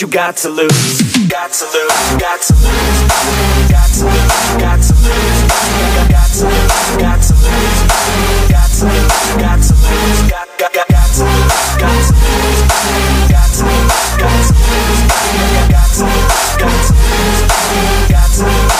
you got to lose Got to lose, got to lose Got to lose, got to lose Got to lose, got to lose Got to lose, got to lose Got, got, got, got to lose, got to lose Got to lose, got to lose Got to lose, got to lose Got to lose,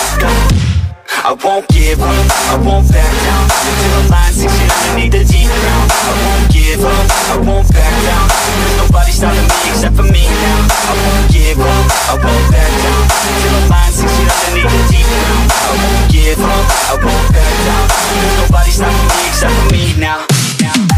I won't give up, I won't back down Till the line sinks in underneath the deep ground I won't give up, I won't back down. There's nobody stopping me except for me now. I won't give up, I won't back down. Till the line sinks in underneath the deep ground. I won't give up, I won't back down. There's nobody stopping me except for me now, now,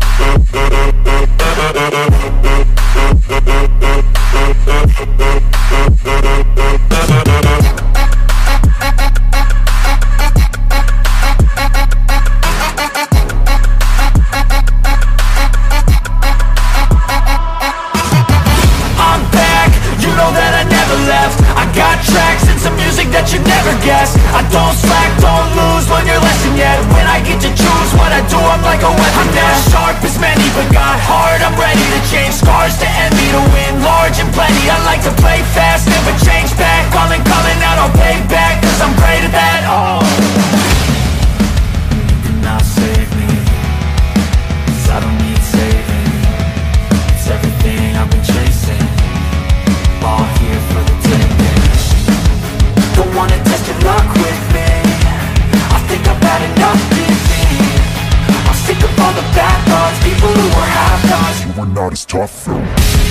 play fast, never change back. Calling, calling out, I'll pay back Cause I'm great at that, oh. You cannot save me. Cause I don't need saving. It's everything I've been chasing. All here for the taking Don't wanna test your luck with me. I think I've had enough defeat I'm sick of all the bad thoughts. People who are half-nots You were not as tough. though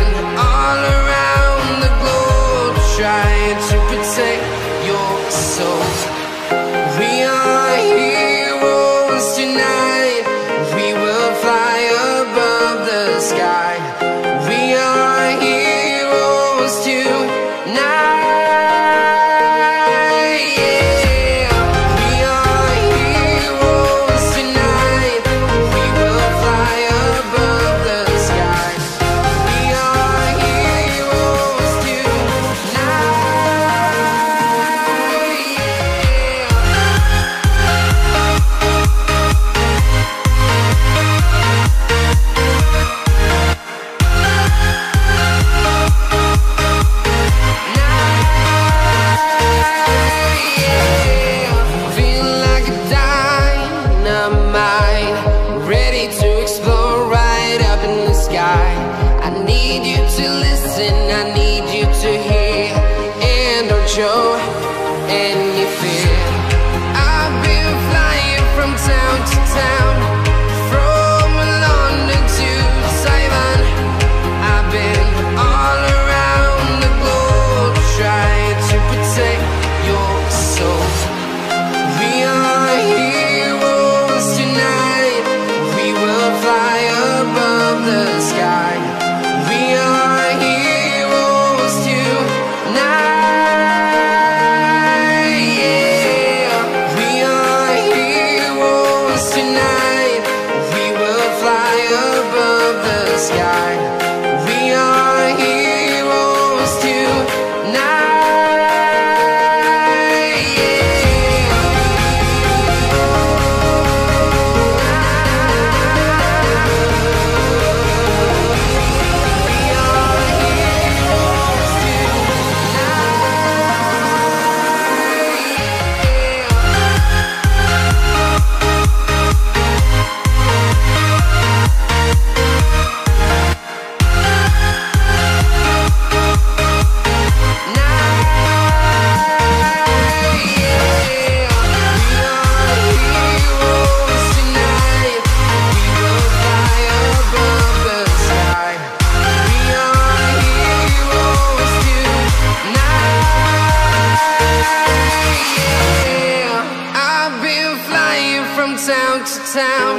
I've been flying from town to town,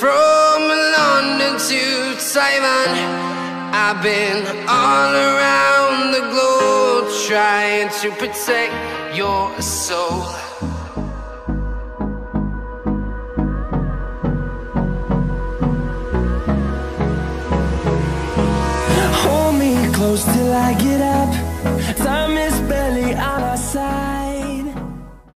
from London to Taiwan. I've been all around the globe trying to protect your soul. Hold me close till I get up. Time is barely on